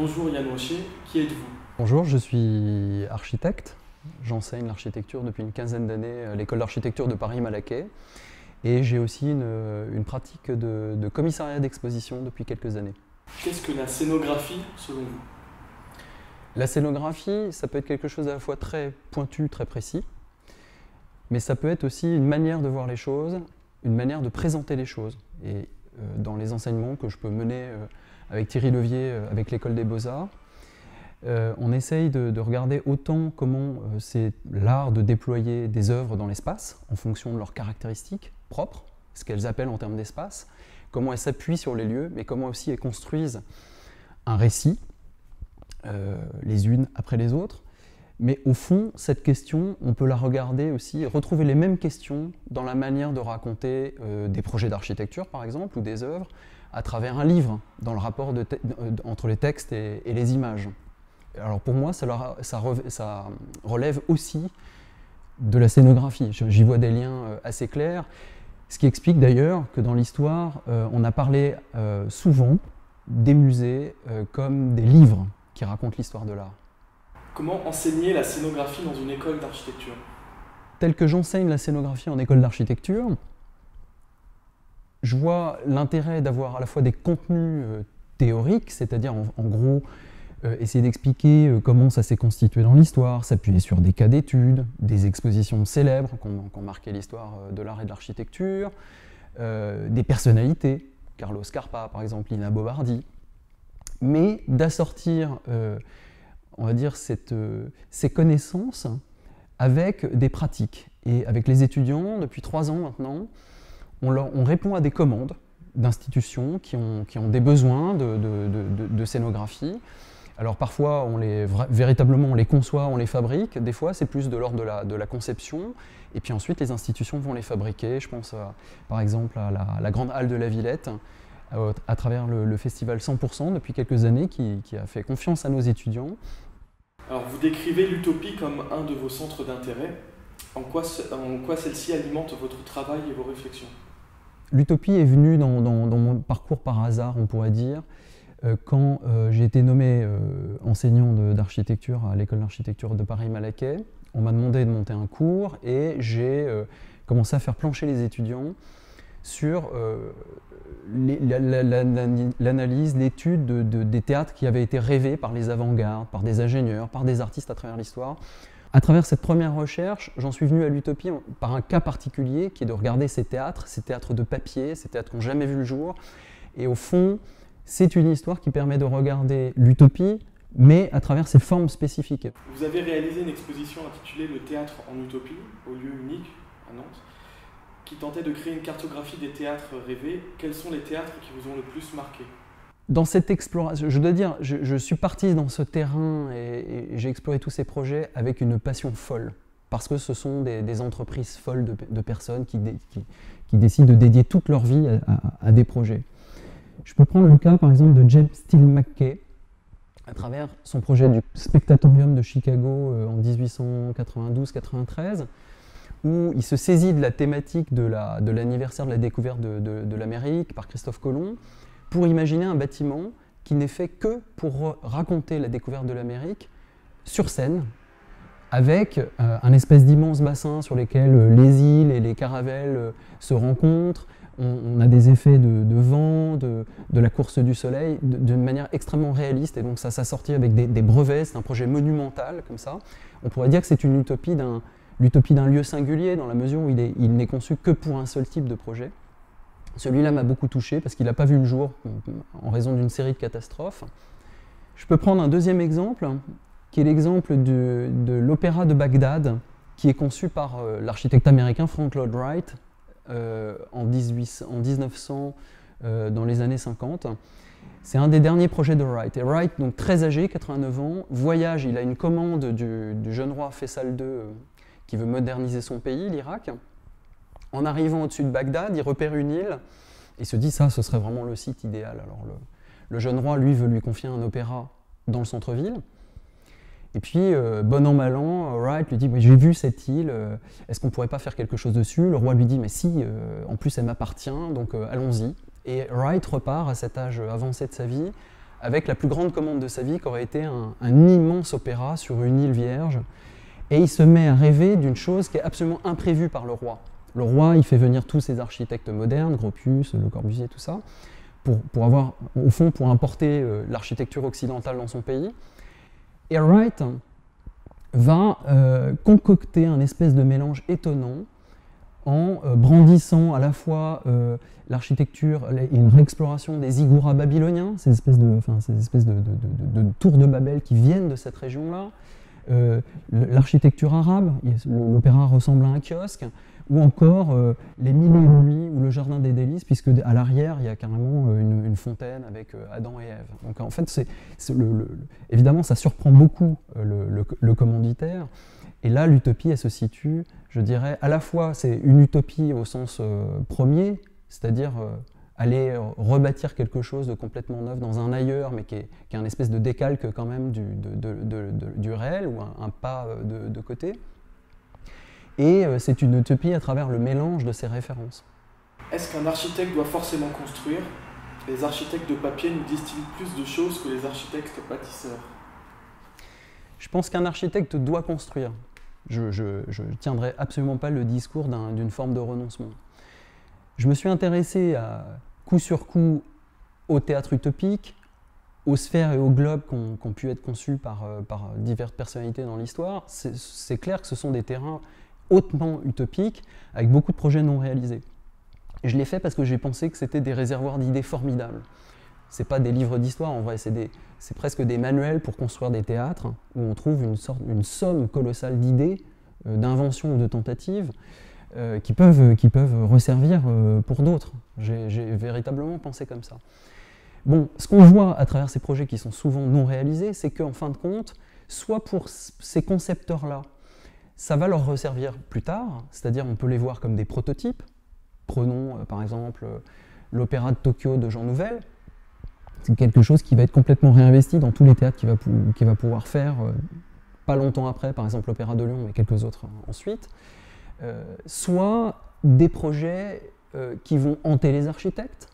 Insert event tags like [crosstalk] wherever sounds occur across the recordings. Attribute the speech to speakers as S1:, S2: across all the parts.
S1: Bonjour Yann Rocher, qui êtes-vous?
S2: Bonjour, je suis architecte. J'enseigne l'architecture depuis une quinzaine d'années à l'école d'architecture de Paris-Malaquais. Et j'ai aussi une, pratique de, de commissariat d'exposition depuis quelques années.
S1: Qu'est-ce que la scénographie selon vous?
S2: La scénographie, ça peut être quelque chose à la fois très pointu, très précis, mais ça peut être aussi une manière de voir les choses, une manière de présenter les choses. Et euh, dans les enseignements que je peux mener euh, avec Thierry Levier, euh, avec l'école des beaux-arts, on essaye de, regarder autant comment c'est l'art de déployer des œuvres dans l'espace en fonction de leurs caractéristiques propres, ce qu'elles appellent en termes d'espace, comment elles s'appuient sur les lieux, mais comment aussi elles construisent un récit, les unes après les autres, mais au fond, cette question, on peut la regarder aussi, retrouver les mêmes questions dans la manière de raconter euh, des projets d'architecture, par exemple, ou des œuvres, à travers un livre, dans le rapport euh, entre les textes et, les images. Alors pour moi, ça, ça, relève aussi de la scénographie. J'y vois des liens euh, assez clairs, ce qui explique d'ailleurs que dans l'histoire, on a parlé souvent des musées comme des livres qui racontent l'histoire de l'art.
S1: Comment enseigner la scénographie dans une école d'architecture?
S2: Tel que j'enseigne la scénographie en école d'architecture, je vois l'intérêt d'avoir à la fois des contenus euh, théoriques, c'est-à-dire en, gros euh, essayer d'expliquer euh, comment ça s'est constitué dans l'histoire, s'appuyer sur des cas d'études, des expositions célèbres qui ont, marqué l'histoire de l'art et de l'architecture, des personnalités, Carlos Carpa par exemple, Lina Bobardi, mais d'assortir on va dire, ces connaissances avec des pratiques. Et avec les étudiants, depuis trois ans maintenant, on, répond à des commandes d'institutions qui ont, des besoins de, scénographie. Alors parfois, on les, véritablement, on les conçoit, on les fabrique. Des fois, c'est plus de l'ordre de la, conception. Et puis ensuite, les institutions vont les fabriquer. Je pense par exemple à la, Grande Halle de la Villette, à, travers le, festival 100% depuis quelques années, qui, a fait confiance à nos étudiants
S1: alors, vous décrivez l'utopie comme un de vos centres d'intérêt. En quoi, en quoi celle-ci alimente votre travail et vos réflexions?
S2: L'utopie est venue dans, mon parcours par hasard, on pourrait dire, euh, quand euh, j'ai été nommé euh, enseignant d'architecture à l'école d'architecture de Paris-Malaquais. On m'a demandé de monter un cours et j'ai commencé à faire plancher les étudiants sur l'analyse, l'étude des théâtres qui avaient été rêvés par les avant-gardes, par des ingénieurs, par des artistes à travers l'histoire. À travers cette première recherche, j'en suis venu à l'utopie par un cas particulier qui est de regarder ces théâtres, ces théâtres de papier, ces théâtres qui n'ont jamais vu le jour. Et au fond, c'est une histoire qui permet de regarder l'utopie, mais à travers ses formes spécifiques.
S1: Vous avez réalisé une exposition intitulée Le théâtre en utopie, au lieu unique à Nantes qui tentait de créer une cartographie des théâtres rêvés. Quels sont les théâtres qui vous ont le plus marqué?
S2: Dans cette exploration, je dois dire, je, suis parti dans ce terrain et, j'ai exploré tous ces projets avec une passion folle, parce que ce sont des, entreprises folles de, personnes qui, décident de dédier toute leur vie à, des projets. Je peux prendre le cas par exemple de Jeb Steele McKay, à travers son projet du Spectatorium de Chicago euh, en 1892-93 où il se saisit de la thématique de l'anniversaire de, la découverte de, l'Amérique par Christophe Colomb pour imaginer un bâtiment qui n'est fait que pour raconter la découverte de l'Amérique sur scène, avec euh, un espèce d'immense bassin sur lesquels euh, les îles et les caravelles euh, se rencontrent. On, a des effets de, vent, de, la course du soleil, d'une manière extrêmement réaliste. Et donc ça s'assortit avec des, des brevets, c'est un projet monumental comme ça. On pourrait dire que c'est une utopie d'un l'utopie d'un lieu singulier, dans la mesure où il n'est conçu que pour un seul type de projet. Celui-là m'a beaucoup touché parce qu'il n'a pas vu le jour en raison d'une série de catastrophes. Je peux prendre un deuxième exemple, qui est l'exemple de, l'opéra de Bagdad, qui est conçu par euh, l'architecte américain Frank Lloyd Wright euh, en, 1900, euh, dans les années 50. C'est un des derniers projets de Wright. Et Wright, donc très âgé, 89 ans, voyage, il a une commande du, du jeune roi Faisal II qui veut moderniser son pays, l'Irak. En arrivant au-dessus de Bagdad, il repère une île et se dit ça, ce serait vraiment le site idéal. Alors le, jeune roi, lui, veut lui confier un opéra dans le centre-ville. Et puis, euh, bon an, mal an, Wright lui dit J'ai vu cette île, euh, est-ce qu'on pourrait pas faire quelque chose dessus? Le roi lui dit Mais si, euh, en plus elle m'appartient, donc allons-y. Et Wright repart à cet âge avancé de sa vie avec la plus grande commande de sa vie qui aurait été un, immense opéra sur une île vierge. Et il se met à rêver d'une chose qui est absolument imprévue par le roi. Le roi, il fait venir tous ses architectes modernes, Gropius, Le Corbusier, tout ça, pour, avoir, au fond, pour importer euh, l'architecture occidentale dans son pays. Et Wright va euh, concocter un espèce de mélange étonnant en euh, brandissant à la fois l'architecture et une réexploration des ziggourats babyloniens, ces espèces de, ces espèces de, tours de Babel qui viennent de cette région-là, l'architecture arabe, l'opéra ressemble à un kiosque, ou encore les mille et nuits ou le jardin des délices, puisque à l'arrière il y a carrément une, fontaine avec Adam et Ève. Donc en fait, évidemment, ça surprend beaucoup le commanditaire. Et là, l'utopie, elle se situe, je dirais, à la fois, c'est une utopie au sens euh, premier, c'est-à-dire euh, aller rebâtir quelque chose de complètement neuf dans un ailleurs, mais qui est, un espèce de décalque quand même du, réel, ou un, pas euh, de, côté. Et c'est une utopie à travers le mélange de ces références.
S1: Est-ce qu'un architecte doit forcément construire? Les architectes de papier nous disent-ils plus de choses que les architectes bâtisseurs
S2: Je pense qu'un architecte doit construire je ne tiendrai absolument pas le discours d'une forme de renoncement. Je me suis intéressé à coup sur coup au théâtre utopique, aux sphères et aux globes qui ont, pu être conçus par, euh, par diverses personnalités dans l'histoire. C'est clair que ce sont des terrains hautement utopiques, avec beaucoup de projets non réalisés. Je l'ai fait parce que j'ai pensé que c'était des réservoirs d'idées formidables. Ce pas des livres d'histoire, en vrai, c'est presque des manuels pour construire des théâtres où on trouve une, somme colossale d'idées, euh, d'inventions ou de tentatives euh, qui, peuvent, qui peuvent resservir euh, pour d'autres. J'ai véritablement pensé comme ça. Bon, ce qu'on voit à travers ces projets qui sont souvent non réalisés, c'est qu'en fin de compte, soit pour ces concepteurs-là, ça va leur resservir plus tard, c'est-à-dire on peut les voir comme des prototypes. Prenons par exemple l'opéra de Tokyo de Jean Nouvel, c'est quelque chose qui va être complètement réinvesti dans tous les théâtres qu'il va, pouvoir faire, euh, pas longtemps après, par exemple l'Opéra de Lyon, mais quelques autres ensuite. Euh, soit des projets euh, qui vont hanter les architectes.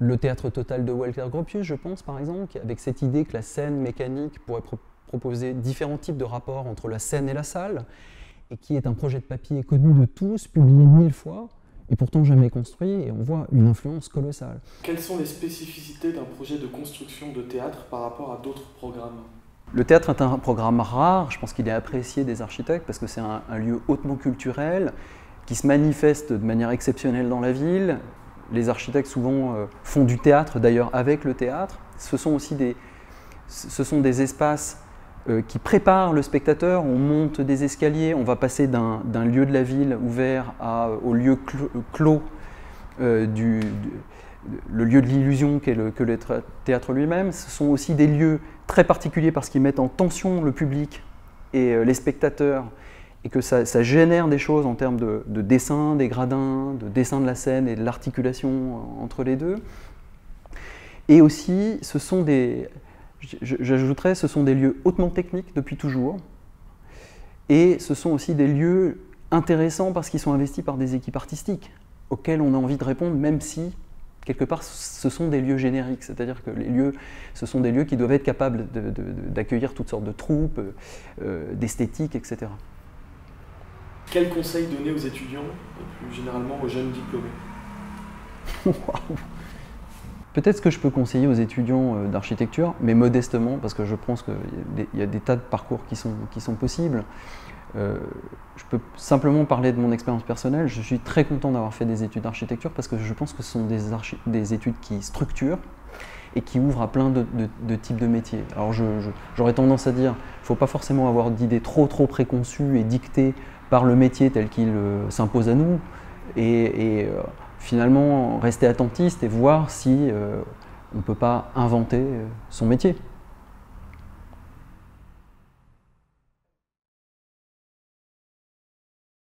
S2: Le théâtre total de Walter Gropius, je pense, par exemple, avec cette idée que la scène mécanique pourrait proposer différents types de rapports entre la scène et la salle, et qui est un projet de papier connu de tous, publié mille fois, et pourtant jamais construit, et on voit une influence colossale.
S1: Quelles sont les spécificités d'un projet de construction de théâtre par rapport à d'autres programmes?
S2: Le théâtre est un programme rare, je pense qu'il est apprécié des architectes parce que c'est un, lieu hautement culturel qui se manifeste de manière exceptionnelle dans la ville. Les architectes souvent euh, font du théâtre d'ailleurs avec le théâtre. Ce sont aussi des, ce sont des espaces euh, qui prépare le spectateur. On monte des escaliers, on va passer d'un lieu de la ville ouvert au lieu clos euh, du, le lieu de l'illusion qu'est le, que le théâtre lui-même. Ce sont aussi des lieux très particuliers parce qu'ils mettent en tension le public et euh, les spectateurs et que ça, génère des choses en termes de, de, dessin des gradins, de dessin de la scène et de l'articulation entre les deux. Et aussi, ce sont des, J'ajouterais, ce sont des lieux hautement techniques depuis toujours, et ce sont aussi des lieux intéressants parce qu'ils sont investis par des équipes artistiques auxquelles on a envie de répondre, même si quelque part ce sont des lieux génériques, c'est-à-dire que les lieux, ce sont des lieux qui doivent être capables d'accueillir toutes sortes de troupes, euh, d'esthétique, etc.
S1: Quel conseil donner aux étudiants et plus généralement aux jeunes diplômés? [laughs]
S2: Peut-être que je peux conseiller aux étudiants euh, d'architecture, mais modestement, parce que je pense qu'il y, a des tas de parcours qui sont, possibles. Euh, je peux simplement parler de mon expérience personnelle. Je suis très content d'avoir fait des études d'architecture parce que je pense que ce sont des, des études qui structurent et qui ouvrent à plein de, types de métiers. Alors j'aurais tendance à dire, il ne faut pas forcément avoir d'idées trop trop préconçues et dictées par le métier tel qu'il euh, s'impose à nous. Finalement rester attentiste et voir si euh, on ne peut pas inventer euh, son métier.